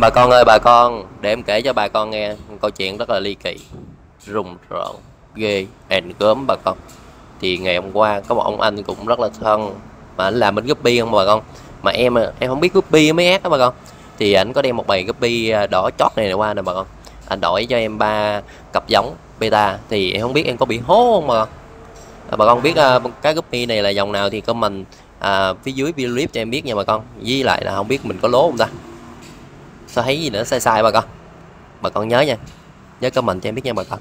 Bà con ơi bà con, để em kể cho bà con nghe một câu chuyện rất là ly kỳ, rùng rợn, ghê, and gớm bà con. Thì ngày hôm qua có một ông anh cũng rất là thân mà anh làm bên Guppy không bà con. Mà em em không biết Guppy mấy ác đó bà con. Thì anh có đem một bầy Guppy à, đỏ chót này qua nè bà con. Anh đổi cho em ba cặp giống beta thì em không biết em có bị hố không bà con. À, bà con biết uh, cái Guppy này là dòng nào thì comment uh, phía dưới video clip cho em biết nha bà con. Với lại là không biết mình có lố không ta sao thấy gì nữa? Sai sai bà con. Bà con nhớ nha. Nhớ comment cho em biết nha bà con.